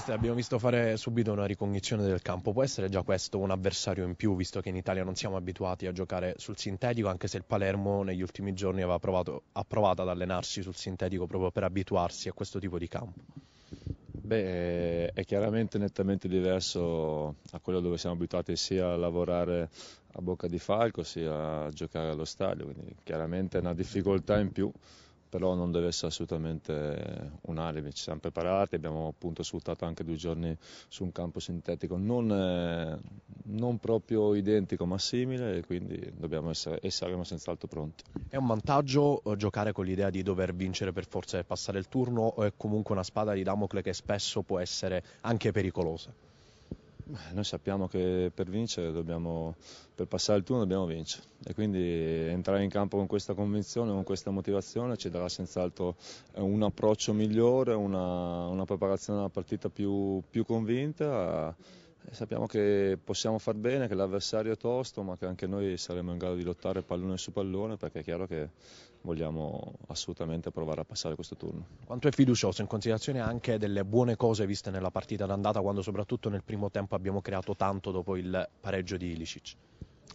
Mister, abbiamo visto fare subito una ricognizione del campo, può essere già questo un avversario in più, visto che in Italia non siamo abituati a giocare sul sintetico, anche se il Palermo negli ultimi giorni aveva provato, ha provato ad allenarsi sul sintetico proprio per abituarsi a questo tipo di campo? Beh, è chiaramente nettamente diverso a quello dove siamo abituati sia a lavorare a bocca di falco sia a giocare allo stadio, quindi chiaramente è una difficoltà in più però non deve essere assolutamente un alibi, ci siamo preparati, abbiamo appunto sfruttato anche due giorni su un campo sintetico non, eh, non proprio identico ma simile e quindi dobbiamo essere e saremo senz'altro pronti. È un vantaggio eh, giocare con l'idea di dover vincere per forza e passare il turno o è comunque una spada di Damocle che spesso può essere anche pericolosa? Noi sappiamo che per vincere dobbiamo, per passare il turno dobbiamo vincere. E quindi entrare in campo con questa convinzione, con questa motivazione ci darà senz'altro un approccio migliore, una, una preparazione alla partita più, più convinta Sappiamo che possiamo far bene, che l'avversario è tosto, ma che anche noi saremo in grado di lottare pallone su pallone perché è chiaro che vogliamo assolutamente provare a passare questo turno. Quanto è fiducioso in considerazione anche delle buone cose viste nella partita d'andata quando soprattutto nel primo tempo abbiamo creato tanto dopo il pareggio di Ilicic?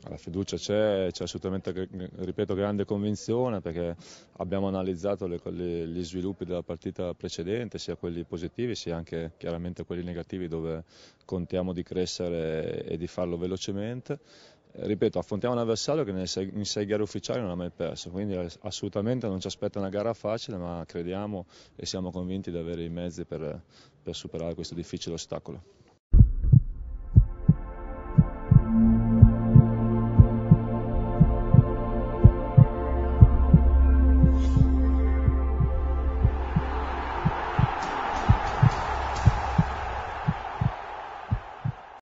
La fiducia c'è, c'è assolutamente, ripeto, grande convinzione perché abbiamo analizzato le, le, gli sviluppi della partita precedente, sia quelli positivi sia anche chiaramente quelli negativi dove contiamo di crescere e di farlo velocemente. Ripeto, affrontiamo un avversario che in sei gare ufficiali non ha mai perso, quindi assolutamente non ci aspetta una gara facile, ma crediamo e siamo convinti di avere i mezzi per, per superare questo difficile ostacolo.